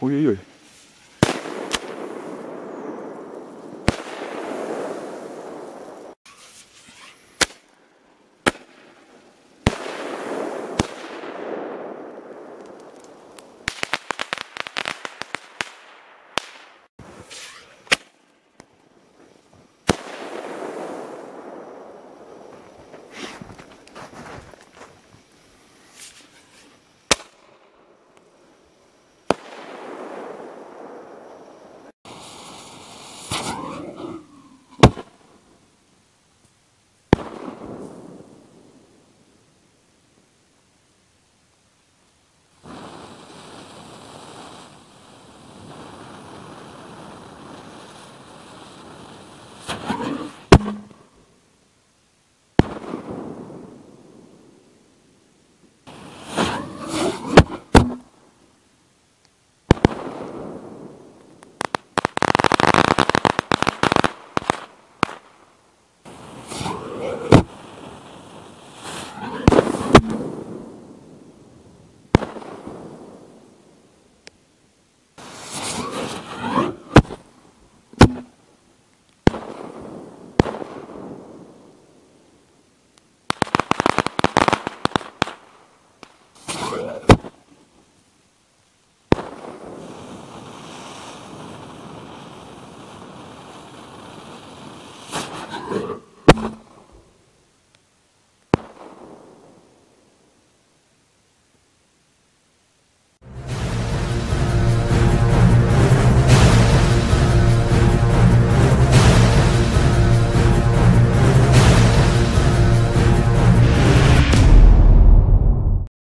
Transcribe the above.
Uy, uy. for that.